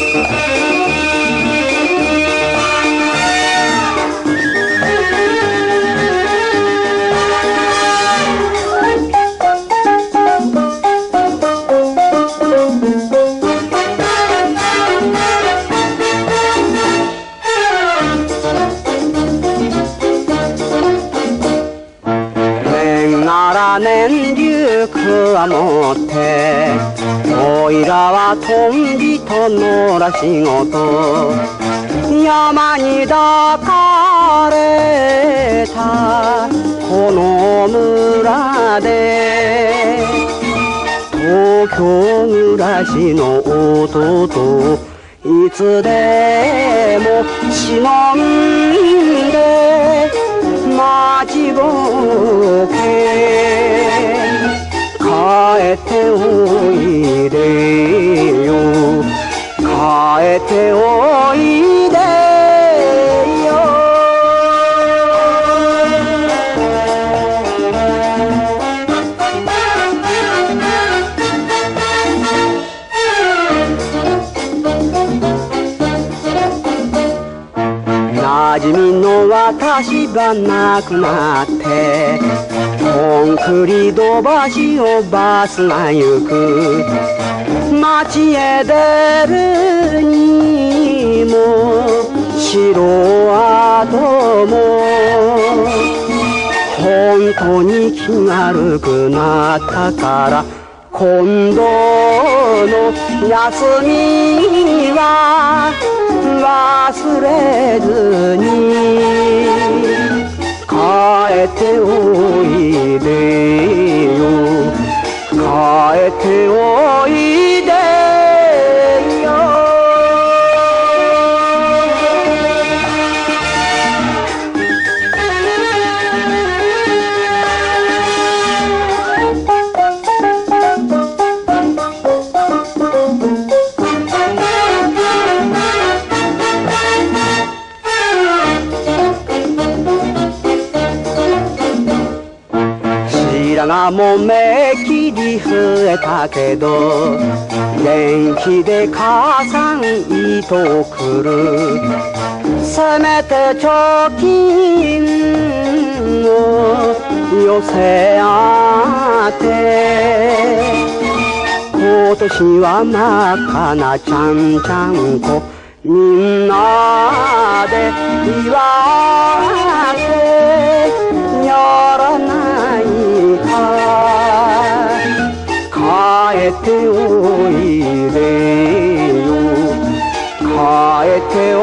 Thank 年中くわもっておいらはとんびと野良仕事山に抱かれたこの村で東京暮らしの弟いつでも忍んちぼけ。帰っておいでよ。帰っておいでよ。私がなくなってコンクリート橋をバスが行く。街へ出るにも城跡も本当に気軽くなったから今度の休み帰っ白髪もめきり増えたけど元気で母さん糸をくるせめて貯金を寄せ合って今年は真っ赤なちゃんちゃんこみんなで祝っ帰っておいでよ。帰って